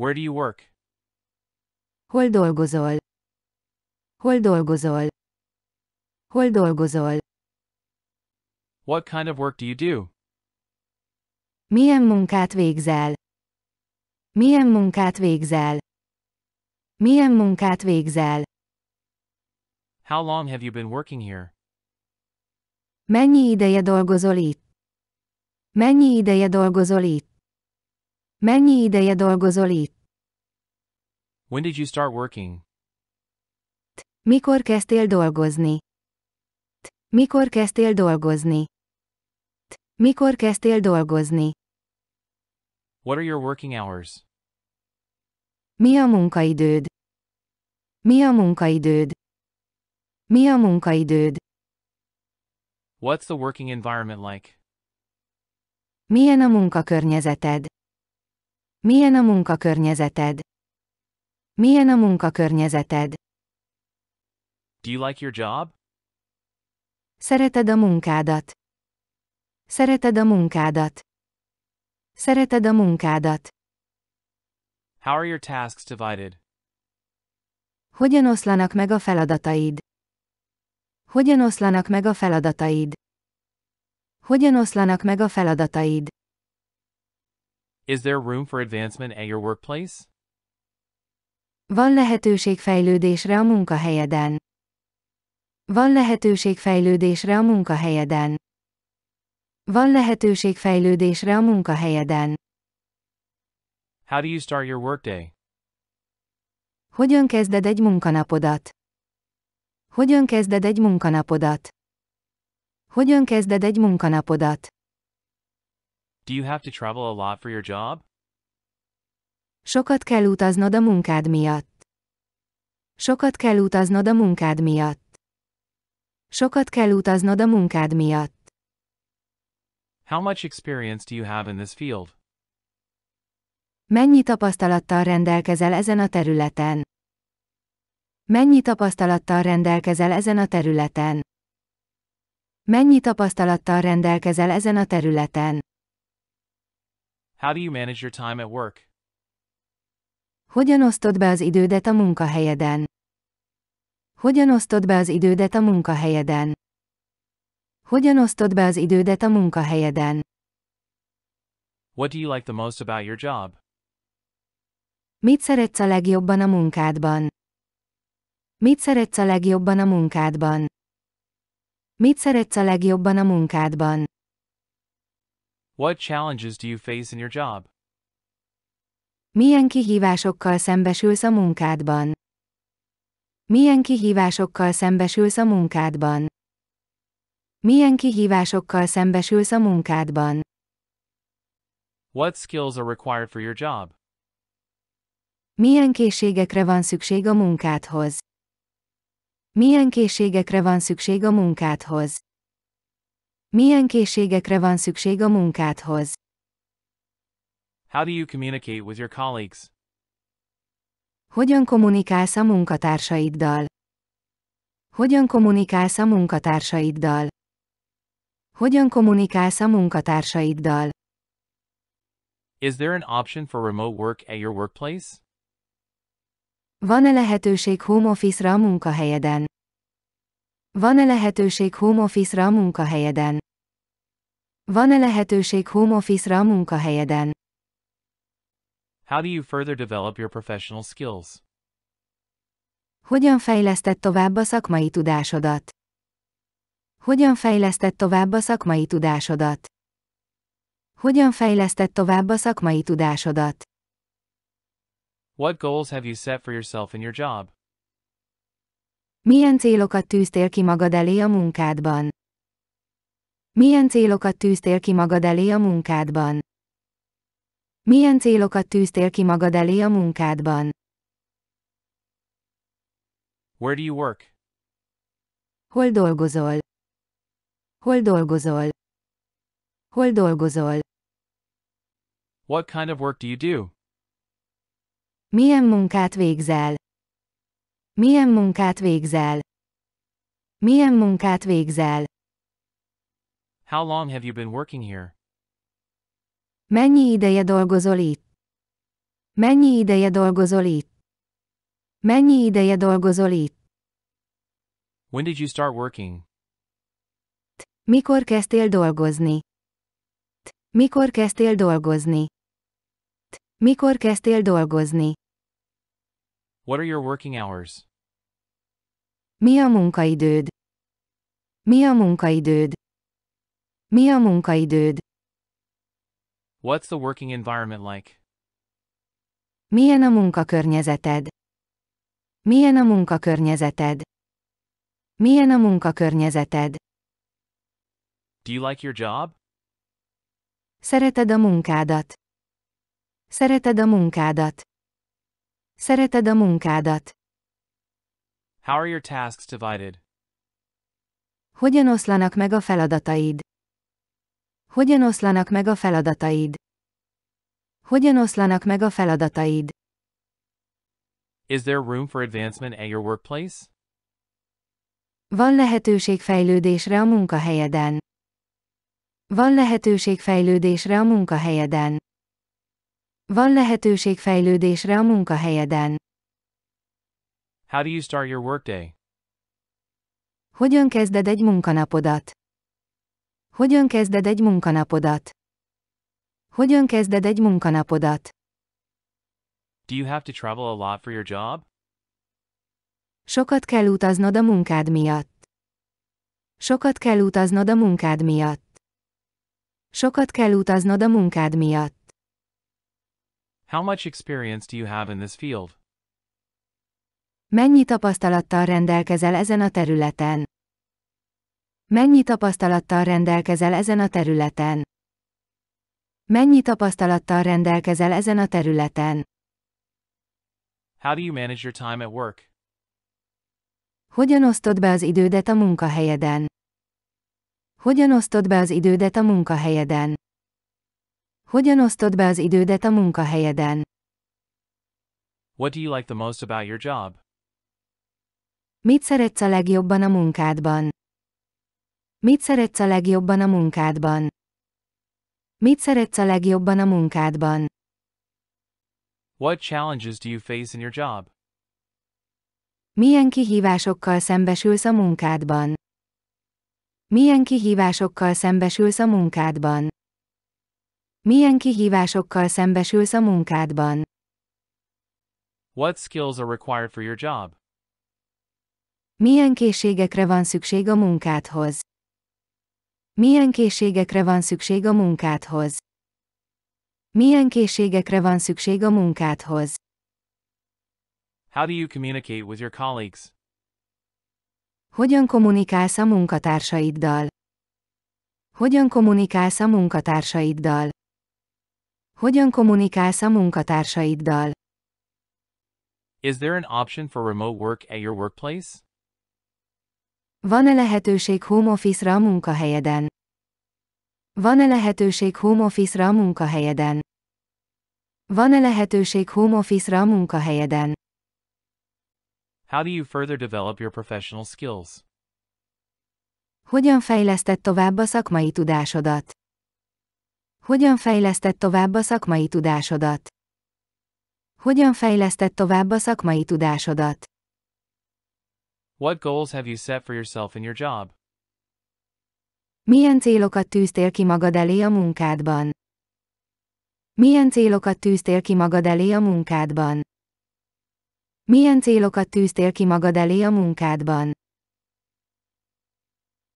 Where do you work? Hol dolgozol? Hol dolgozol? Hol dolgozol? What kind of work do you do? Milyen munkát végzel? Milyen munkát végzel? Milyen munkát végzel? How long have you been working here? Mennyi ideje dolgozol itt? Mennyi ideje dolgozol itt? Mennyi ideje dolgozol itt? When did you start working? Mikor kezdtél dolgozni? T. Mikor kezdtél dolgozni? T. Mikor kezdtél dolgozni? What are your working hours? Mi a munkaidőd? Mi a munkaidőd? Mi a munkaidőd? What's the working environment like? Milyen a munkakörnyezeted? Milyen a munkakörnyezeted? Milyen a munkakörnyezeted? Do you like your job? Szereted a munkádat? Szereted a munkádat? Szereted a munkádat? How are your tasks divided? Hogyan oszlanak meg a feladataid? Hogyan oszlanak meg a feladataid? Hogyan oszlanak meg a feladataid? Is there room for advancement at your workplace? Van lehetőség fejlődésre a munkahelyeden. Van lehetőség fejlődésre a munkahelyeden. Van lehetőség fejlődésre a munkahelyeden. How do you start your workday? Hogyan kezded egy munkanapodat? Hogyan kezded egy munkanapodat? Hogyan kezded egy munkanapodat? Do you have to travel a lot for your job? Sokat kell utaznod a munkád miatt. Sokat kell utaznod a munkád miatt. Sokat kell utaznod a munkád miatt. How much experience do you have in this field? Mennyi tapasztalattal rendelkezel ezen a területen? Mennyi tapasztalattal rendelkezel ezen a területen? Mennyi tapasztalattal rendelkezel ezen a területen? How do you manage your time at work? Hogyan osztod be az idődet a munkahelyeden? Hogyan osztod be az idődet a munkahelyeden? Hogyan osztod be az idődet a munkahelyeden? What do you like the most about your job? Mit szeretsz a legjobban a munkádban? Mit szeretsz a legjobban a munkádban? Mit szeretsz a legjobban a munkádban? What challenges do you face in your job? Milyen kihívásokkal szembesülsz a munkádban? Milyen kihívásokkal szembesülsz a munkádban? Milyen kihívásokkal szembesülsz a munkádban? What skills are required for your job? Milyen készségekre van szükség a munkádhoz? Milyen készségekre van szükség a munkádhoz? Milyen készségekre van szükség a munkádhoz? How do you communicate with your colleagues? Hogyan kommunikálsz a munkatársaiddal? Hogyan kommunikálsz a munkatársaiddal? Hogyan kommunikálsz a munkatársaiddal? Is there an option for remote work at your workplace? Van-e lehetőség home office-ra a munkahelyeden? Van-e lehetőség home office-ra a munkahelyeden? Van-e lehetőség home office-ra a munkahelyeden? How do you further develop your professional skills? Hogyan fejleszted tovább a szakmai tudásodat? Hogyan fejleszted tovább a szakmai tudásodat? Hogyan fejleszted tovább a szakmai tudásodat? What goals have you set for yourself in your job? Milyen célokat tűztél ki magad elé a munkádban? Milyen célokat tűztél ki magad elé a munkádban? Milyen célokat tűztél ki magad elé a munkádban? Where do you work? Hol dolgozol? Hol dolgozol? Hol dolgozol? What kind of work do you do? Milyen munkát végzel? Milyen munkát végzel? Milyen munkát végzel? How long have you been working here? Mennyi ideje dolgozol itt? Mennyi ideje dolgozol itt? Mennyi ideje dolgozol itt? When did you start working? Mikor kezdtél dolgozni? T. Mikor kezdtél dolgozni? T. Mikor kezdtél dolgozni? What are your working hours? Mi a munkaidőd? Mi a munkaidőd? Mi a munkaidőd? What's the working environment like? Milyen a munkakörnyezeted? Milyen a munkakörnyezeted? Milyen a munkakörnyezeted? Do you like your job? Szereted a munkádat? Szereted a munkádat? Szereted a munkádat? How are your tasks divided? Hogyan oszlanak meg a feladataid? Hogyan oszlanak meg a feladataid? Hogyan oszlanak meg a feladataid? Is there room for advancement at your workplace? Van lehetőség fejlődésre a munkahelyeden. Van lehetőség fejlődésre a munkahelyeden. Van lehetőség fejlődésre a munkahelyeden. How do you start your workday? Hogyan kezded egy munkanapodat? Hogyan kezded egy munkanapodat? Hogyan kezded egy munkanapodat? Do you have to travel a lot for your job? Sokat kell utaznod a munkád miatt. Sokat kell utaznod a munkád miatt. Sokat kell utaznod a munkád miatt. How much experience do you have in this field? Mennyi tapasztalattal rendelkezel ezen a területen? Mennyi tapasztalattal rendelkezel ezen a területen? Mennyi tapasztalattal rendelkezel ezen a területen? How do you manage your time at work? Hogyan osztod be az idődet a munkahelyeden? Hogyan osztod be az idődet a munkahelyeden? Hogyan osztod be az idődet a munkahelyeden? What do you like the most about your job? Mit szeretsz a legjobban a munkádban? Mit szeretsz a legjobban a munkádban? Mit szeretsz a legjobban a munkádban? What challenges do you face in your job? Milyen kihívásokkal szembesülsz a munkádban? Milyen kihívásokkal szembesülsz a munkádban? Milyen kihívásokkal szembesülsz a munkádban? What skills are required for your job? Milyen készségekre van szükség a munkádhoz? Milyen készségekre van szükség a munkádhoz? Milyen készségekre van szükség a munkádhoz? How do you communicate with your colleagues? Hogyan kommunikálsz a munkatársaiddal? Hogyan kommunikálsz a munkatársaiddal? Hogyan kommunikálsz a munkatársaiddal? Is there an option for remote work at your workplace? Van-e lehetőség home office-ra a munkahelyeden? Van-e lehetőség home office-ra a munkahelyeden? Van-e lehetőség home office-ra a munkahelyeden? How do you further develop your professional skills? Hogyan fejleszted tovább a szakmai tudásodat? Hogyan fejleszted tovább a szakmai tudásodat? Hogyan fejleszted tovább a szakmai tudásodat? What goals have you set for yourself in your job? Milyen célokat tűztél ki magad elé a munkádban? Milyen célokat tűztél ki magad elé a munkádban? Milyen célokat tűztél ki magad elé a munkádban?